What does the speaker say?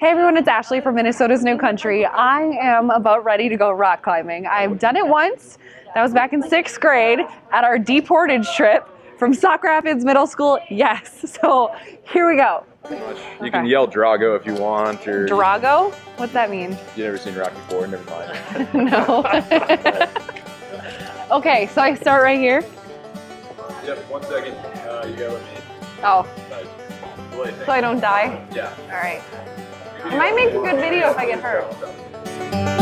Hey everyone, it's Ashli from Minnesota's New Country. I am about ready to go rock climbing. I've done it once. That was back in sixth grade at our Deep Portage trip from Sauk Rapids Middle School. Yes, so here we go. You can yell Drago if you want, or Drago? What's that mean? you never seen Rocky Four. Never mind. no. okay, so I start right here. yep. One second. Uh, you gotta let me. Oh, Belay so I don't die. Yeah. All right. It might make a good video if I get hurt.